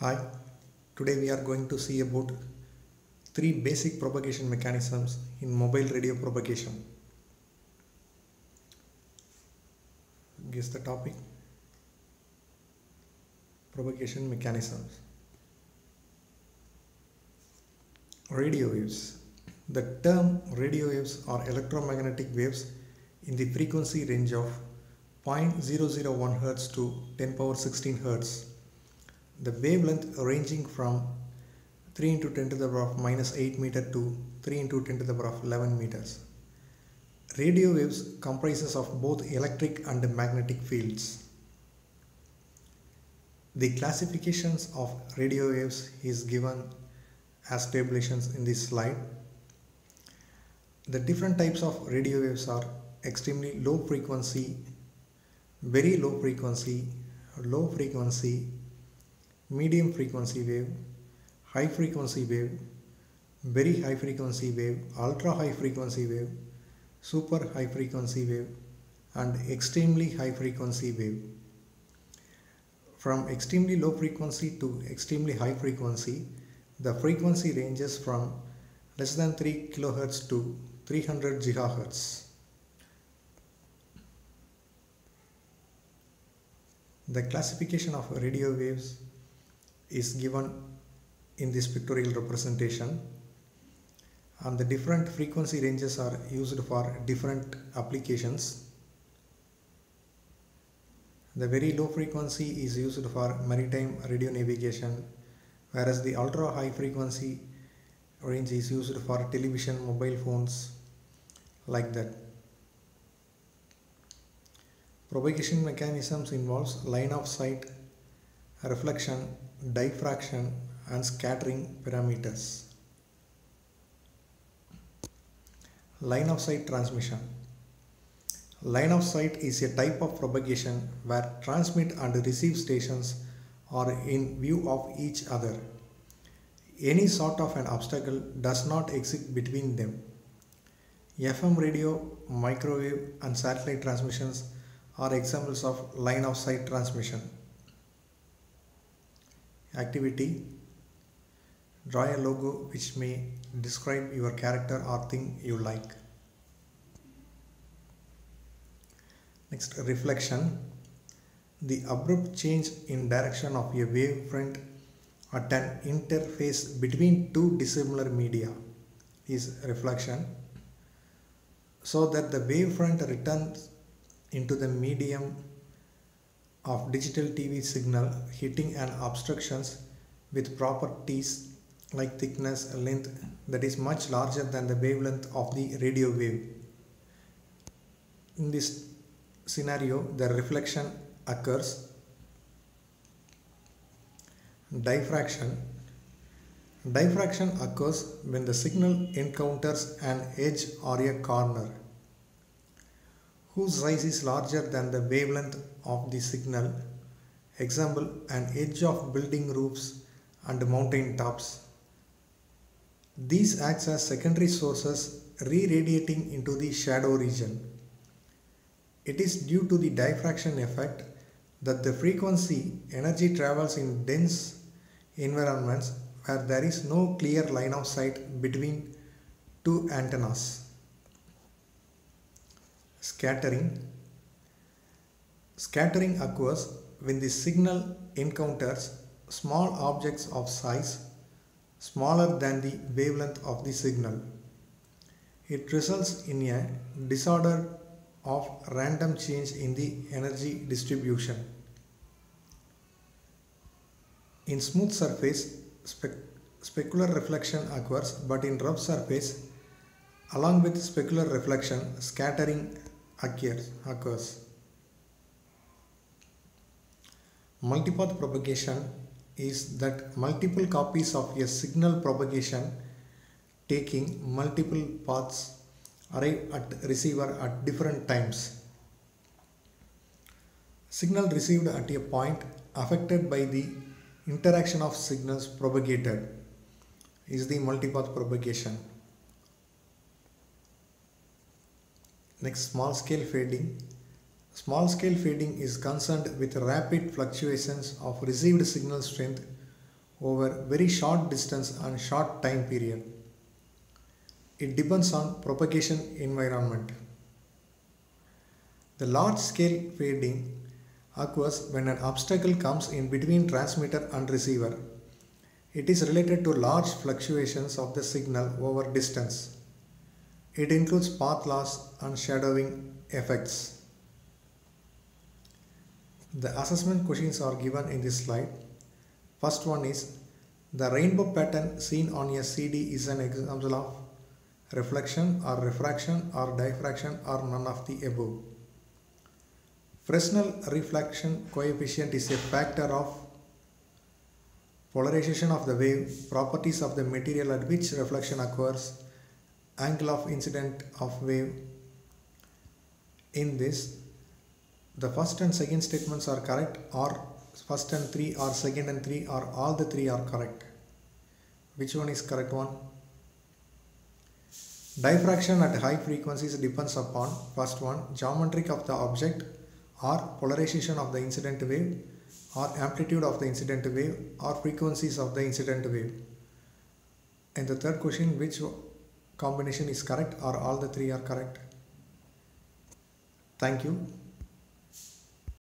Hi, today we are going to see about three basic propagation mechanisms in mobile radio propagation. Guess the topic propagation mechanisms. Radio waves. The term radio waves are electromagnetic waves in the frequency range of 0.001 Hz to 10 power 16 Hz the wavelength ranging from 3 into 10 to the power of minus 8 meter to 3 into 10 to the power of 11 meters. Radio waves comprises of both electric and magnetic fields. The classifications of radio waves is given as tabulations in this slide. The different types of radio waves are extremely low frequency, very low frequency, low frequency, medium frequency wave, high frequency wave, very high frequency wave, ultra high frequency wave, super high frequency wave and extremely high frequency wave. From extremely low frequency to extremely high frequency, the frequency ranges from less than 3 kHz to 300 GHz. The classification of radio waves is given in this pictorial representation and the different frequency ranges are used for different applications. The very low frequency is used for maritime radio navigation whereas the ultra high frequency range is used for television, mobile phones like that. Propagation mechanisms involves line of sight, reflection, diffraction and scattering parameters. Line of sight transmission. Line of sight is a type of propagation where transmit and receive stations are in view of each other. Any sort of an obstacle does not exist between them. FM radio, microwave and satellite transmissions are examples of line of sight transmission activity draw a logo which may describe your character or thing you like. Next reflection. The abrupt change in direction of a wavefront at an interface between two dissimilar media is reflection so that the wavefront returns into the medium of digital TV signal hitting an obstructions with properties like thickness, length that is much larger than the wavelength of the radio wave. In this scenario, the reflection occurs. Diffraction. Diffraction occurs when the signal encounters an edge or a corner whose size is larger than the wavelength of the signal. Example, an edge of building roofs and mountain tops. These acts as secondary sources re-radiating into the shadow region. It is due to the diffraction effect that the frequency energy travels in dense environments where there is no clear line of sight between two antennas. Scattering Scattering occurs when the signal encounters small objects of size smaller than the wavelength of the signal. It results in a disorder of random change in the energy distribution. In smooth surface, spe specular reflection occurs but in rough surface, along with specular reflection, scattering occurs. occurs. Multipath propagation is that multiple copies of a signal propagation taking multiple paths arrive at receiver at different times. Signal received at a point affected by the interaction of signals propagated is the multipath propagation. Next small scale fading Small scale fading is concerned with rapid fluctuations of received signal strength over very short distance and short time period. It depends on propagation environment. The large scale fading occurs when an obstacle comes in between transmitter and receiver. It is related to large fluctuations of the signal over distance. It includes path loss and shadowing effects. The assessment questions are given in this slide. First one is the rainbow pattern seen on a CD is an example of reflection or refraction or diffraction or none of the above. Fresnel reflection coefficient is a factor of polarization of the wave, properties of the material at which reflection occurs, angle of incident of wave. In this, the first and second statements are correct or first and three or second and three or all the three are correct. Which one is correct one? Diffraction at high frequencies depends upon first one geometric of the object or polarization of the incident wave or amplitude of the incident wave or frequencies of the incident wave. And the third question which combination is correct or all the three are correct. Thank you.